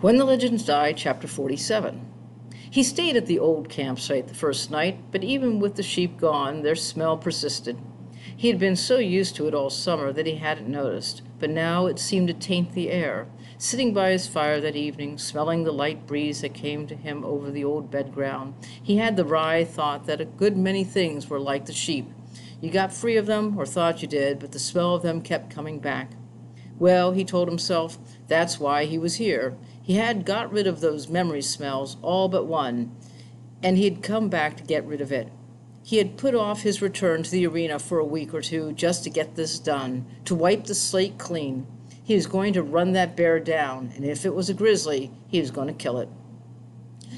When the Legends Die, Chapter 47. He stayed at the old campsite the first night, but even with the sheep gone, their smell persisted. He had been so used to it all summer that he hadn't noticed, but now it seemed to taint the air. Sitting by his fire that evening, smelling the light breeze that came to him over the old bed ground, he had the wry thought that a good many things were like the sheep. You got free of them, or thought you did, but the smell of them kept coming back. Well, he told himself, that's why he was here. He had got rid of those memory smells, all but one, and he'd come back to get rid of it. He had put off his return to the arena for a week or two just to get this done, to wipe the slate clean. He was going to run that bear down, and if it was a grizzly, he was going to kill it.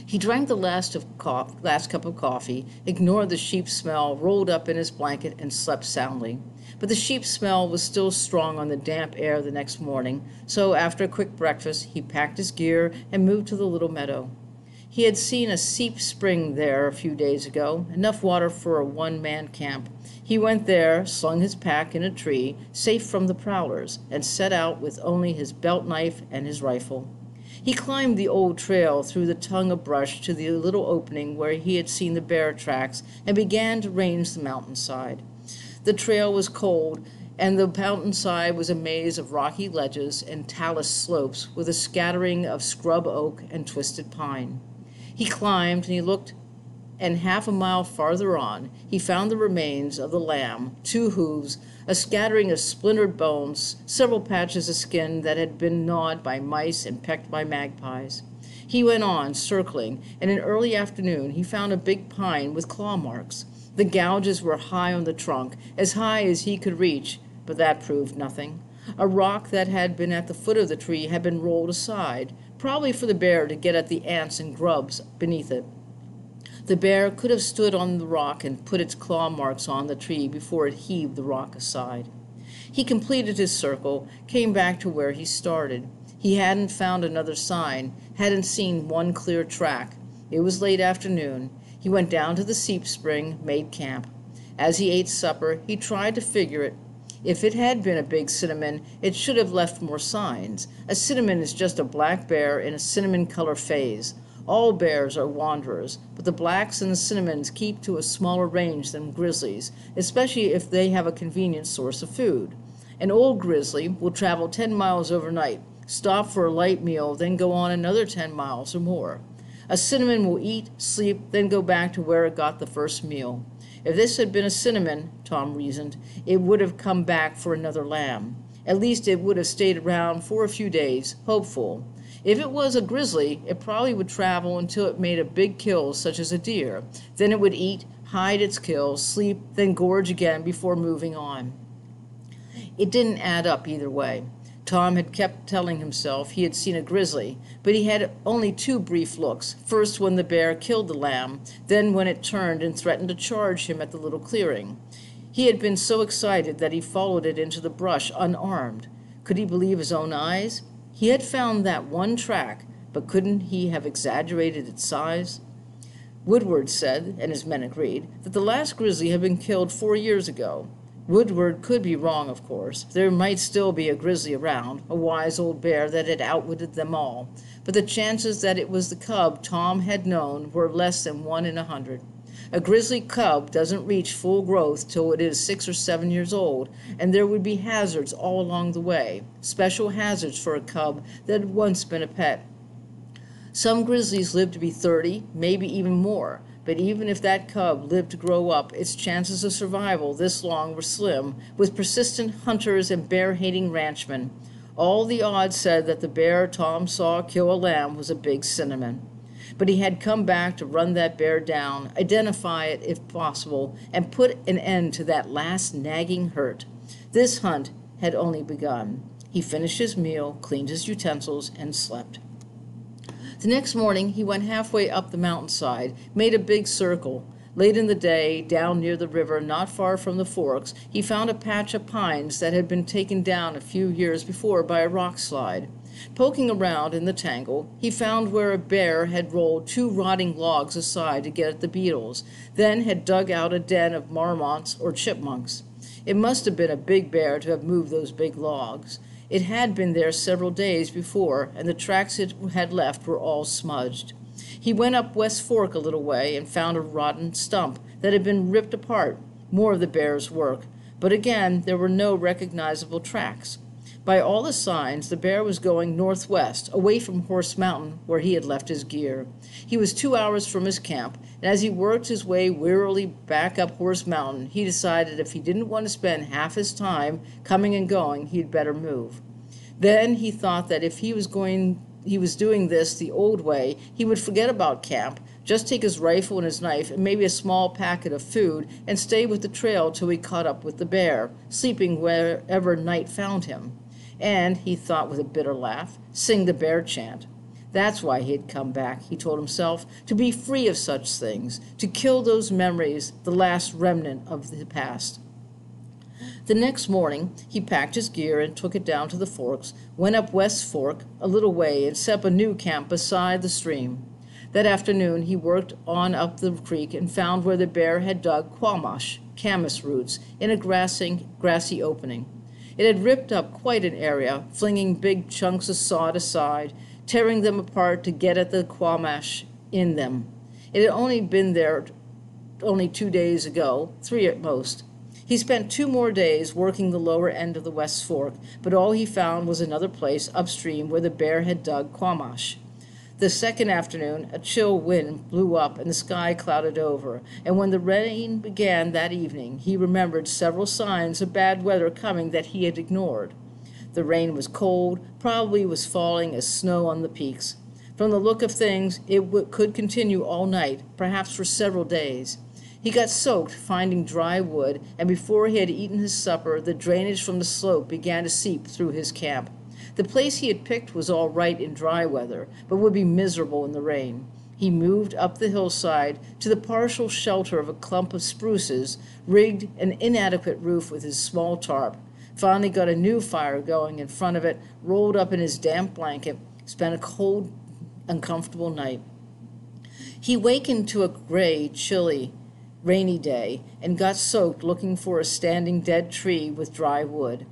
He drank the last, of co- last cup of coffee, ignored the sheep smell, rolled up in his blanket, and slept soundly. But the sheep smell was still strong on the damp air the next morning, so after a quick breakfast, he packed his gear and moved to the little meadow. He had seen a seep spring there a few days ago, enough water for a one man camp. He went there, slung his pack in a tree, safe from the prowlers, and set out with only his belt knife and his rifle. He climbed the old trail through the tongue of brush to the little opening where he had seen the bear tracks and began to range the mountainside. The trail was cold, and the mountainside was a maze of rocky ledges and talus slopes with a scattering of scrub oak and twisted pine. He climbed and he looked, and half a mile farther on, he found the remains of the lamb, two hooves, a scattering of splintered bones, several patches of skin that had been gnawed by mice and pecked by magpies. He went on, circling, and in early afternoon he found a big pine with claw marks. The gouges were high on the trunk, as high as he could reach, but that proved nothing. A rock that had been at the foot of the tree had been rolled aside, probably for the bear to get at the ants and grubs beneath it. The bear could have stood on the rock and put its claw marks on the tree before it heaved the rock aside. He completed his circle, came back to where he started. He hadn't found another sign, hadn't seen one clear track. It was late afternoon. He went down to the seep spring, made camp. As he ate supper, he tried to figure it. If it had been a big cinnamon, it should have left more signs. A cinnamon is just a black bear in a cinnamon color phase. All bears are wanderers, but the blacks and the cinnamons keep to a smaller range than grizzlies, especially if they have a convenient source of food. An old grizzly will travel 10 miles overnight, stop for a light meal, then go on another 10 miles or more. A cinnamon will eat, sleep, then go back to where it got the first meal. If this had been a cinnamon, Tom reasoned, it would have come back for another lamb. At least it would have stayed around for a few days, hopeful. If it was a grizzly, it probably would travel until it made a big kill, such as a deer. Then it would eat, hide its kill, sleep, then gorge again before moving on. It didn't add up either way. Tom had kept telling himself he had seen a grizzly, but he had only two brief looks first when the bear killed the lamb, then when it turned and threatened to charge him at the little clearing. He had been so excited that he followed it into the brush unarmed. Could he believe his own eyes? He had found that one track, but couldn't he have exaggerated its size? Woodward said, and his men agreed, that the last grizzly had been killed four years ago. Woodward could be wrong, of course. There might still be a grizzly around, a wise old bear that had outwitted them all. But the chances that it was the cub Tom had known were less than one in a hundred. A grizzly cub doesn't reach full growth till it is six or seven years old, and there would be hazards all along the way, special hazards for a cub that had once been a pet. Some grizzlies live to be 30, maybe even more, but even if that cub lived to grow up, its chances of survival this long were slim, with persistent hunters and bear hating ranchmen. All the odds said that the bear Tom saw kill a lamb was a big cinnamon. But he had come back to run that bear down, identify it if possible, and put an end to that last nagging hurt. This hunt had only begun. He finished his meal, cleaned his utensils, and slept. The next morning, he went halfway up the mountainside, made a big circle. Late in the day, down near the river, not far from the forks, he found a patch of pines that had been taken down a few years before by a rock slide. Poking around in the tangle, he found where a bear had rolled two rotting logs aside to get at the beetles, then had dug out a den of marmots or chipmunks. It must have been a big bear to have moved those big logs. It had been there several days before, and the tracks it had left were all smudged. He went up West Fork a little way and found a rotten stump that had been ripped apart, more of the bear's work, but again there were no recognizable tracks. By all the signs, the bear was going northwest, away from Horse Mountain, where he had left his gear. He was two hours from his camp, and as he worked his way wearily back up Horse Mountain, he decided if he didn't want to spend half his time coming and going, he'd better move. Then he thought that if he was going he was doing this the old way, he would forget about camp, just take his rifle and his knife and maybe a small packet of food and stay with the trail till he caught up with the bear, sleeping wherever night found him and, he thought with a bitter laugh, sing the bear chant. That's why he had come back, he told himself, to be free of such things, to kill those memories, the last remnant of the past. The next morning, he packed his gear and took it down to the forks, went up West Fork a little way, and set up a new camp beside the stream. That afternoon, he worked on up the creek and found where the bear had dug quamash, camas roots, in a grassing, grassy opening. It had ripped up quite an area, flinging big chunks of sod aside, tearing them apart to get at the quamash in them. It had only been there only two days ago, three at most. He spent two more days working the lower end of the West Fork, but all he found was another place upstream where the bear had dug quamash. The second afternoon, a chill wind blew up and the sky clouded over, and when the rain began that evening, he remembered several signs of bad weather coming that he had ignored. The rain was cold, probably was falling as snow on the peaks. From the look of things, it could continue all night, perhaps for several days. He got soaked finding dry wood, and before he had eaten his supper, the drainage from the slope began to seep through his camp. The place he had picked was all right in dry weather, but would be miserable in the rain. He moved up the hillside to the partial shelter of a clump of spruces, rigged an inadequate roof with his small tarp, finally got a new fire going in front of it, rolled up in his damp blanket, spent a cold, uncomfortable night. He wakened to a gray, chilly, rainy day and got soaked looking for a standing dead tree with dry wood.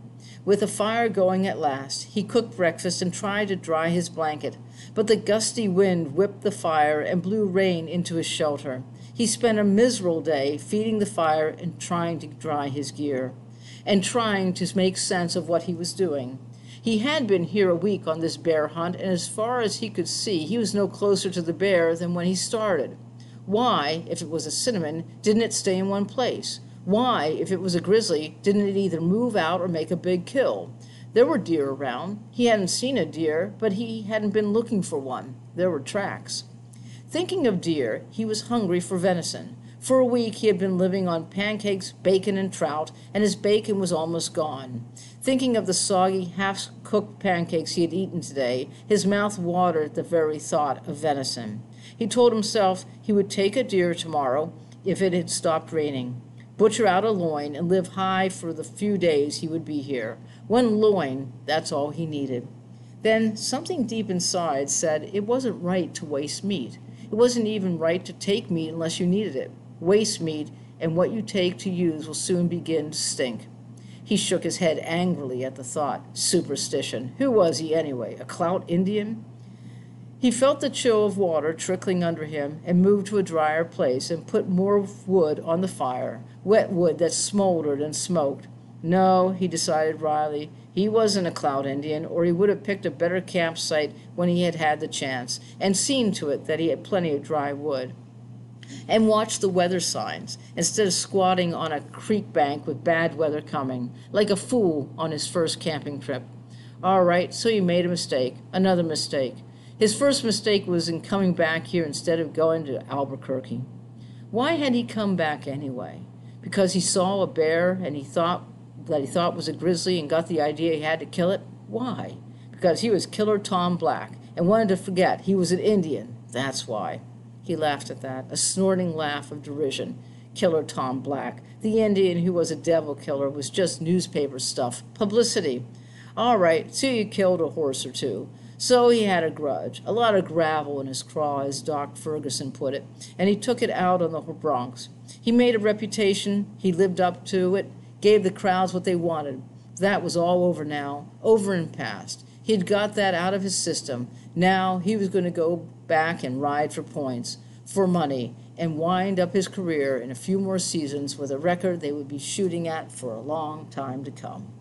With the fire going at last, he cooked breakfast and tried to dry his blanket, but the gusty wind whipped the fire and blew rain into his shelter. He spent a miserable day feeding the fire and trying to dry his gear, and trying to make sense of what he was doing. He had been here a week on this bear hunt, and as far as he could see, he was no closer to the bear than when he started. Why, if it was a cinnamon, didn't it stay in one place? Why, if it was a grizzly, didn't it either move out or make a big kill? There were deer around. He hadn't seen a deer, but he hadn't been looking for one. There were tracks. Thinking of deer, he was hungry for venison. For a week he had been living on pancakes, bacon, and trout, and his bacon was almost gone. Thinking of the soggy, half cooked pancakes he had eaten today, his mouth watered at the very thought of venison. He told himself he would take a deer tomorrow if it had stopped raining butcher out a loin, and live high for the few days he would be here. One loin, that's all he needed. Then something deep inside said it wasn't right to waste meat. It wasn't even right to take meat unless you needed it. Waste meat, and what you take to use will soon begin to stink. He shook his head angrily at the thought. Superstition. Who was he anyway? A clout Indian? He felt the chill of water trickling under him and moved to a drier place and put more wood on the fire, wet wood that smoldered and smoked. No, he decided wryly, he wasn't a Cloud Indian, or he would have picked a better campsite when he had had the chance, and seen to it that he had plenty of dry wood. And watched the weather signs, instead of squatting on a creek bank with bad weather coming, like a fool on his first camping trip. All right, so you made a mistake, another mistake. His first mistake was in coming back here instead of going to Albuquerque. Why had he come back anyway? Because he saw a bear and he thought that he thought was a grizzly and got the idea he had to kill it? Why? Because he was Killer Tom Black and wanted to forget he was an Indian. That's why. He laughed at that, a snorting laugh of derision. Killer Tom Black, the Indian who was a devil killer, was just newspaper stuff, publicity. All right, so you killed a horse or two. So he had a grudge, a lot of gravel in his craw, as Doc Ferguson put it, and he took it out on the broncs. He made a reputation, he lived up to it, gave the crowds what they wanted. That was all over now, over and past. He'd got that out of his system. Now he was going to go back and ride for points, for money, and wind up his career in a few more seasons with a record they would be shooting at for a long time to come.